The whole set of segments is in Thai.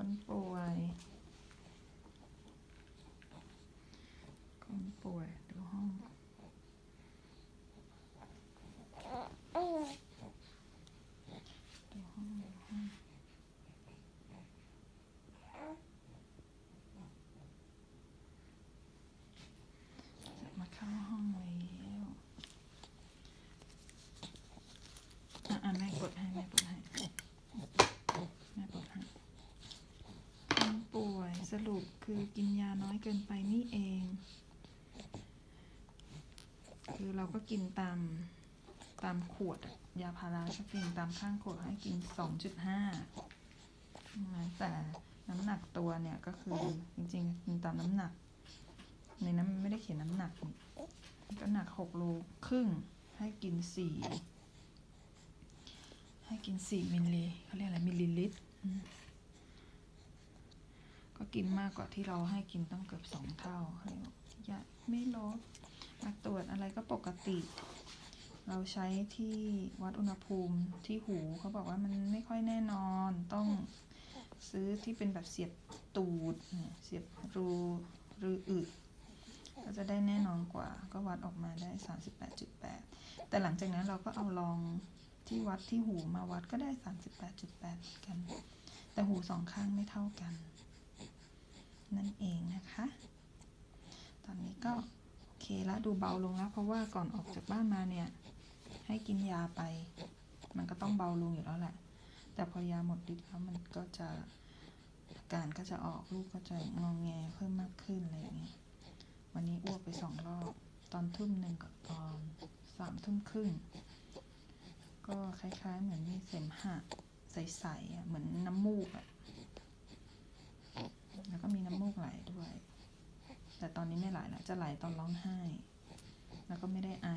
คนป่วย คนป่วยดูห้อง ดูห้องดูห้องจะมาเข้าห้องแล้วอะอะแม่กดให้แม่กดให้ แม่กดให้คนป่วยส รุปคือกินยาน้อยเกินไปนี่เอง คือเราก็กินตามตามขวดยาพาราชกินตามข้างขวดให้กิน 2.5 แต่น้ำหนักตัวเนี่ยก็คือจริงๆกินตามน้ำหนัก ในนั้นมันไม่ได้เขียนน้ำหนัก ก็หนัก 6 โลครึ่งให้กิน 4 ให้กิน 4 มิลลิเขาเรียกอะไรมิลลิลิตร ก็กินมากกว่าที่เราให้กินต้องเกือบสองเท่าเขาเลยบอกยาไม่ลดมาตรวจอะไรก็ปกติ เราใช้ที่วัดอุณหภูมิที่หูเขาบอกว่ามันไม่ค่อยแน่นอนต้องซื้อที่เป็นแบบเสียบตูด เสียบรูรืออึก็จะได้แน่นอนกว่า ก็วัดออกมาได้ 38.8 แต่หลังจากนั้นเราก็เอาลองที่วัดที่หูมาวัดก็ได้ 38.8กัน แต่หูสองข้างไม่เท่ากันเองนะคะ ตอนนี้ก็โอ เคแล้วดูเบาลงแล้ว เพราะว่าก่อนออกจากบ้านมาเนี่ย ให้กินยาไป มันก็ต้องเบาลงอยู่แล้วแหละ แต่พอยาหมดฤทธิ์แล้วมันก็จะอาการก็จะออกลูกก็จะงองแงเพิ่มมากขึ้นอะไรอย่างเงี้ยวันนี้อ้วกไปสองรอบตอนทุ่มหนึ่งกับตอนสามทุ่มครึ่งก็คล้ายๆ เหมือนมีเสมหะใสๆอะเหมือนน้ำมูกอะ แล้วก็มีน้ำมูกไหลด้วย แต่ตอนนี้ไม่ไหลแล้วจะไหลตอนร้องไห้ แล้วก็ไม่ได้ไอ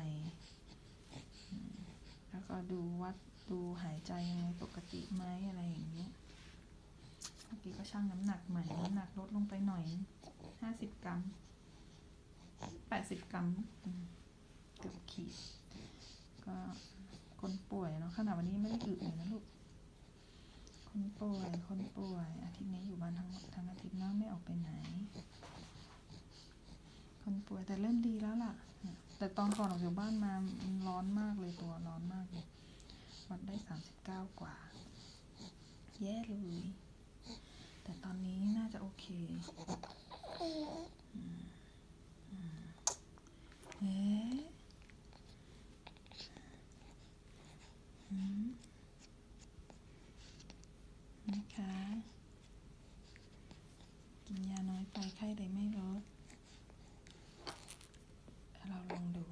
แล้วก็ดูวัดดูหายใจยังไงปกติไหมอะไรอย่างเงี้ยเมื่อกี้ก็ชั่งน้ำหนักใหม่น้ำหนักลดลงไปหน่อยห้าสิบกรัมแปดสิบกรัมเกือบขีด ก็คนป่วยเนาะขนาดวันนี้ไม่ได้อึเลยนะลูกคนป่วย คนป่วย อาทิตย์นี้อยู่บ้านทั้งทั้งอาทิตย์เนาะไม่ออกไปไหนป่วยแต่เริ่มดีแล้วล่ะ แต่ตอนก่อนออกจากบ้านมาร้อนมากเลยตัวร้อนมากเลยวัดได้สามสิบเก้ากว่า แย่เลย แต่ตอนนี้น่าจะโอเคอืมอืมเอ๊ะอืมนะคะ กินยาน้อยไปไข้เลยไม่ลด เราลองดู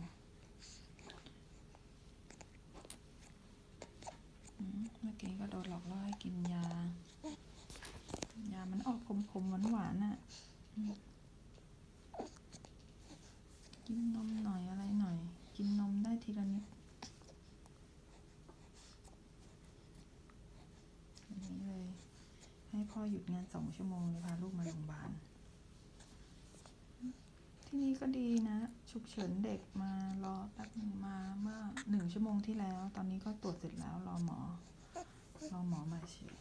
อืมเมื่อกี้ก็โดนหลอกล่อให้กินยา ยามันออกขมๆหวานๆน่ะอืมกินนมหน่อยอะไรหน่อย กินนมได้ทีละนิดอันนี้เลย ให้ พ่อหยุดงานสองชั่วโมงเลยพาลูกมาโรงพยาบาล ที่นี่ก็ดีนะ ฉุกเฉินเด็กมารอแป๊บนึงมาเมื่อหนึ่งชั่วโมงที่แล้ว ตอนนี้ก็ตรวจเสร็จแล้วรอหมอ รอหมอมาเฉย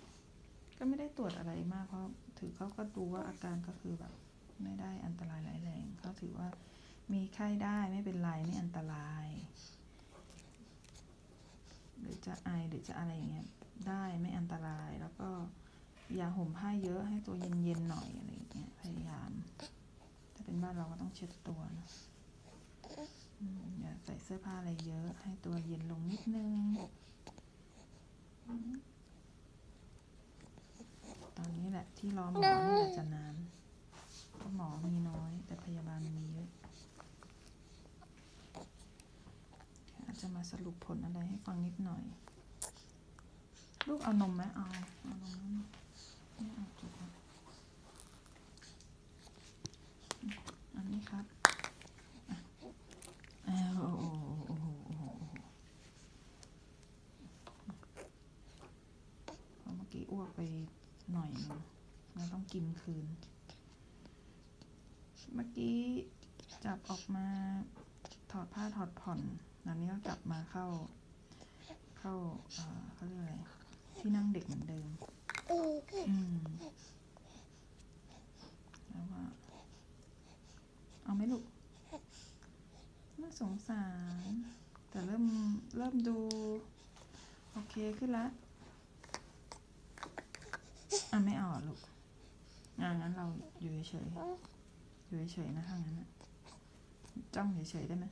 ก็ไม่ได้ตรวจอะไรมากเพราะถือเขาก็ดูว่าอาการก็คือแบบไม่ได้อันตรายร้ายแรงเขาถือว่ามีไข้ได้ไม่เป็นไรไม่อันตราย หรือจะไอหรือจะอะไรอย่างเงี้ยได้ไม่อันตรายแล้วก็ อย่าห่มผ้าเยอะให้ตัวเย็นๆหน่อยอะไรอย่างเงี้ยพยายาม ถ้าเป็นบ้านเราก็ต้องเช็ดตัวนะอย่าใส่เสื้อผ้าอะไรเยอะ ให้ตัวเย็นลงนิดนึง ตอนนี้แหละที่รอหมอนี่แหละจะนานเพราะหมอมีน้อย แต่พยาบาลมีเยอะอาจจะมาสรุปผลอะไรให้ฟังนิดหน่อย ลูกเอานมไหมเอาเอานมไหมไม่ินคืน เมื่อกี้จับออกมาถอดผ้าถอดผ่อนตอนนี้ก็กลับมาเข้า เข้าเขาเรียกอะไรที่นั่งเด็กเหมือนเดิมแล้วว่าเอาไหมลูกน่าสงสาร แต่เริ่มเริ่มดู โอเคขึ้นละอะไม่เอาลูก อะงั้นเราอยู่เฉยๆอยู่เฉยๆนะถ้างั้นจ้องเฉยๆได้ไหม